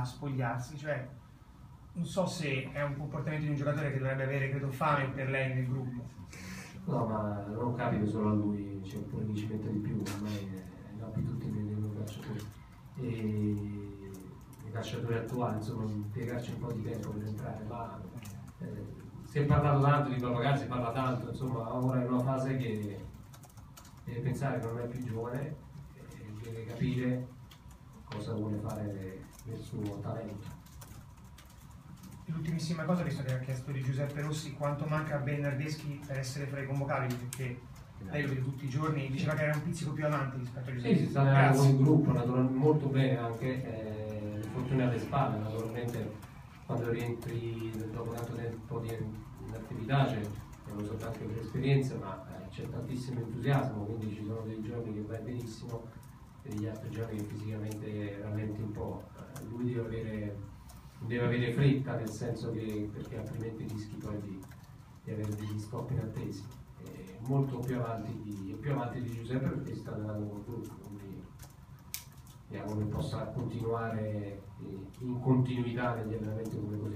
a spogliarsi, cioè non so se è un comportamento di un giocatore che dovrebbe avere, credo, fame per lei nel gruppo. No, ma non capita solo a lui, c'è pure chi ci mette di più, ormai è l'abitudine dei loro calciatori. E i calciatori attuali, insomma, impiegarci un po' di tempo per entrare là. Eh, si è parlato tanto di Papagazzi, si parla tanto, insomma, ora è una fase che deve pensare che non è più giovane e deve capire cosa vuole fare suo talento. L'ultimissima cosa, visto che ha chiesto di Giuseppe Rossi, quanto manca a Bernardeschi per essere fra i convocabili? Perché lei lo vede tutti i giorni, diceva che era un pizzico più avanti rispetto a Giuseppe. Sì, si sta allenando con il gruppo, naturalmente molto bene anche, eh, infortuni alle spalle, naturalmente quando rientri dopo tanto tempo di attività c'è non soltanto per esperienza, ma eh, c'è tantissimo entusiasmo, quindi ci sono dei giorni che vai benissimo e degli altri giorni che fisicamente rallenti un po'. Eh, lui deve avere, deve avere, fretta, nel senso che perché altrimenti rischi poi di, di avere degli stop inattesi. È molto più avanti di, più avanti di Giuseppe perché sta andando con gruppo, quindi speriamo che possa continuare in continuità negli allenamenti come così.